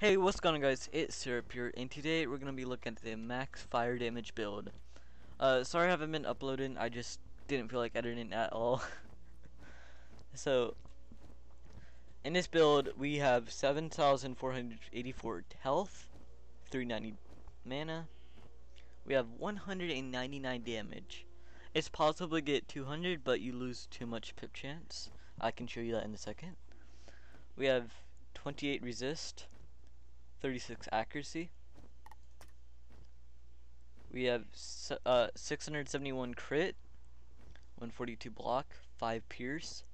Hey, what's going on guys? It's Syrup here, and today we're going to be looking at the max fire damage build. Uh, sorry I haven't been uploading, I just didn't feel like editing at all. so, in this build, we have 7,484 health, 390 mana, we have 199 damage. It's possible to get 200, but you lose too much pip chance. I can show you that in a second. We have 28 resist, 36 accuracy. We have uh, 671 crit, 142 block, 5 pierce,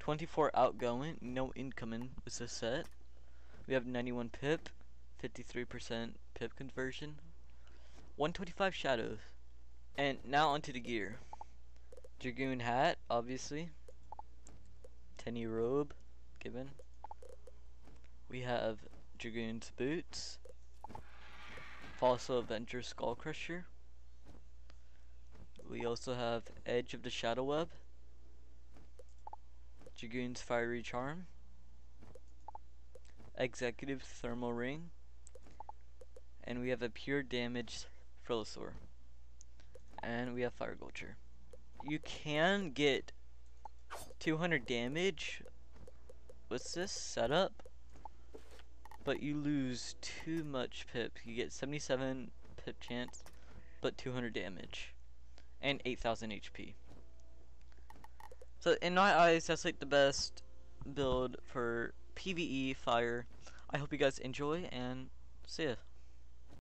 24 outgoing, no incoming with this set. We have 91 pip, 53% pip conversion, 125 shadows. And now onto the gear. Dragoon hat, obviously. Tenny robe, given. We have Dragoon's boots. Fossil Avenger Skull Crusher. We also have Edge of the Shadow Web. Dragoon's Fiery Charm. Executive Thermal Ring. And we have a Pure Damage Frillosaur. And we have Fire Gulcher. You can get 200 damage with this setup but you lose too much pip. You get 77 pip chance, but 200 damage, and 8,000 HP. So in my eyes, that's like the best build for PvE fire. I hope you guys enjoy, and see ya.